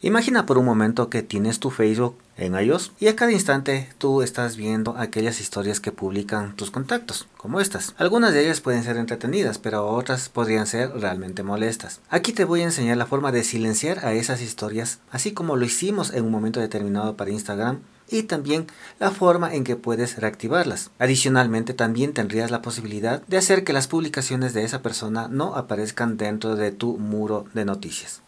Imagina por un momento que tienes tu Facebook en iOS y a cada instante tú estás viendo aquellas historias que publican tus contactos, como estas. Algunas de ellas pueden ser entretenidas, pero otras podrían ser realmente molestas. Aquí te voy a enseñar la forma de silenciar a esas historias, así como lo hicimos en un momento determinado para Instagram y también la forma en que puedes reactivarlas. Adicionalmente también tendrías la posibilidad de hacer que las publicaciones de esa persona no aparezcan dentro de tu muro de noticias.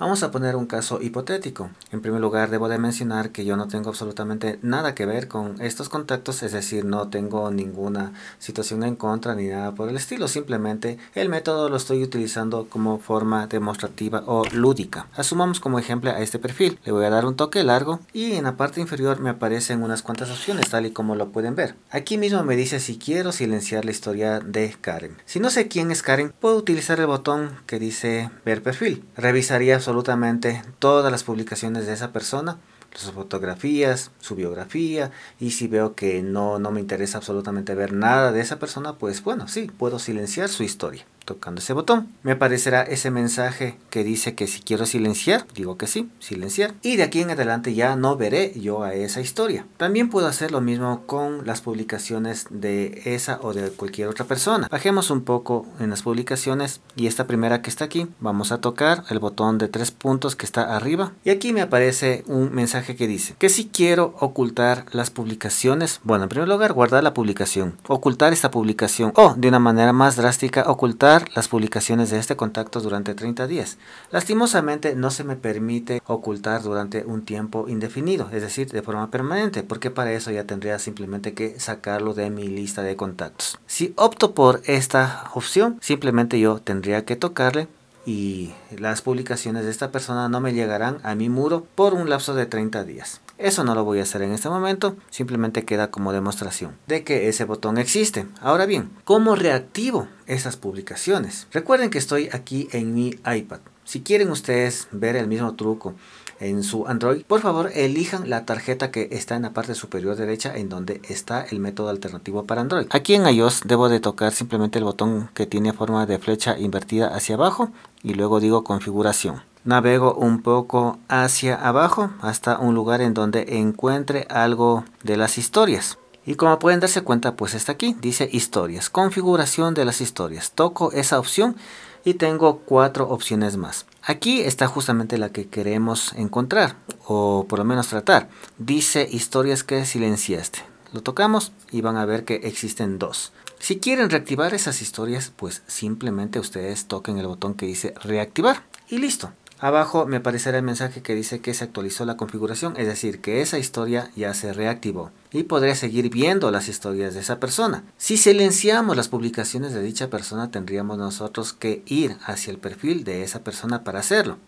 Vamos a poner un caso hipotético. En primer lugar, debo de mencionar que yo no tengo absolutamente nada que ver con estos contactos, es decir, no tengo ninguna situación en contra ni nada por el estilo. Simplemente el método lo estoy utilizando como forma demostrativa o lúdica. Asumamos como ejemplo a este perfil. Le voy a dar un toque largo y en la parte inferior me aparecen unas cuantas opciones, tal y como lo pueden ver. Aquí mismo me dice si quiero silenciar la historia de Karen. Si no sé quién es Karen, puedo utilizar el botón que dice ver perfil. Revisaría absolutamente todas las publicaciones de esa persona, sus fotografías, su biografía y si veo que no, no me interesa absolutamente ver nada de esa persona, pues bueno, sí, puedo silenciar su historia tocando ese botón. Me aparecerá ese mensaje que dice que si quiero silenciar, digo que sí, silenciar. Y de aquí en adelante ya no veré yo a esa historia. También puedo hacer lo mismo con las publicaciones de esa o de cualquier otra persona. Bajemos un poco en las publicaciones y esta primera que está aquí, vamos a tocar el botón de tres puntos que está arriba. Y aquí me aparece un mensaje que dice que si quiero ocultar las publicaciones, bueno, en primer lugar guardar la publicación, ocultar esta publicación o de una manera más drástica ocultar las publicaciones de este contacto durante 30 días. Lastimosamente no se me permite ocultar durante un tiempo indefinido, es decir, de forma permanente, porque para eso ya tendría simplemente que sacarlo de mi lista de contactos. Si opto por esta opción, simplemente yo tendría que tocarle y las publicaciones de esta persona no me llegarán a mi muro por un lapso de 30 días. Eso no lo voy a hacer en este momento, simplemente queda como demostración de que ese botón existe. Ahora bien, ¿cómo reactivo esas publicaciones? Recuerden que estoy aquí en mi iPad. Si quieren ustedes ver el mismo truco en su Android, por favor elijan la tarjeta que está en la parte superior derecha en donde está el método alternativo para Android. Aquí en iOS debo de tocar simplemente el botón que tiene forma de flecha invertida hacia abajo y luego digo configuración. Navego un poco hacia abajo hasta un lugar en donde encuentre algo de las historias. Y como pueden darse cuenta, pues está aquí, dice historias, configuración de las historias. Toco esa opción y tengo cuatro opciones más. Aquí está justamente la que queremos encontrar, o por lo menos tratar. Dice historias que silenciaste. Lo tocamos y van a ver que existen dos. Si quieren reactivar esas historias, pues simplemente ustedes toquen el botón que dice reactivar y listo. Abajo me aparecerá el mensaje que dice que se actualizó la configuración, es decir, que esa historia ya se reactivó y podré seguir viendo las historias de esa persona. Si silenciamos las publicaciones de dicha persona, tendríamos nosotros que ir hacia el perfil de esa persona para hacerlo.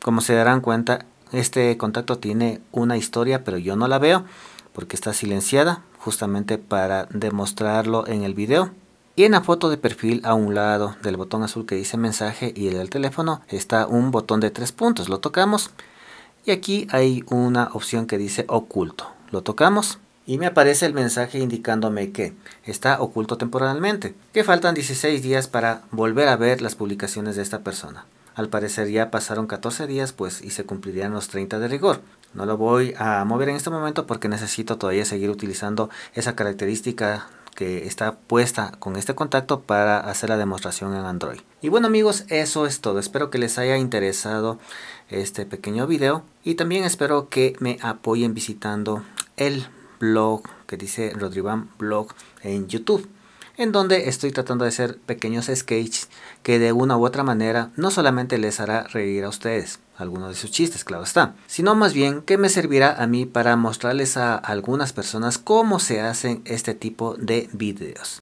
Como se darán cuenta, este contacto tiene una historia, pero yo no la veo porque está silenciada, justamente para demostrarlo en el video. Y en la foto de perfil a un lado del botón azul que dice mensaje y el del teléfono está un botón de tres puntos. Lo tocamos y aquí hay una opción que dice oculto. Lo tocamos y me aparece el mensaje indicándome que está oculto temporalmente, que faltan 16 días para volver a ver las publicaciones de esta persona. Al parecer ya pasaron 14 días pues y se cumplirían los 30 de rigor. No lo voy a mover en este momento porque necesito todavía seguir utilizando esa característica que está puesta con este contacto para hacer la demostración en Android. Y bueno amigos, eso es todo. Espero que les haya interesado este pequeño video y también espero que me apoyen visitando el blog que dice Rodriban Blog en YouTube en donde estoy tratando de hacer pequeños sketches que de una u otra manera no solamente les hará reír a ustedes, algunos de sus chistes, claro está, sino más bien que me servirá a mí para mostrarles a algunas personas cómo se hacen este tipo de videos.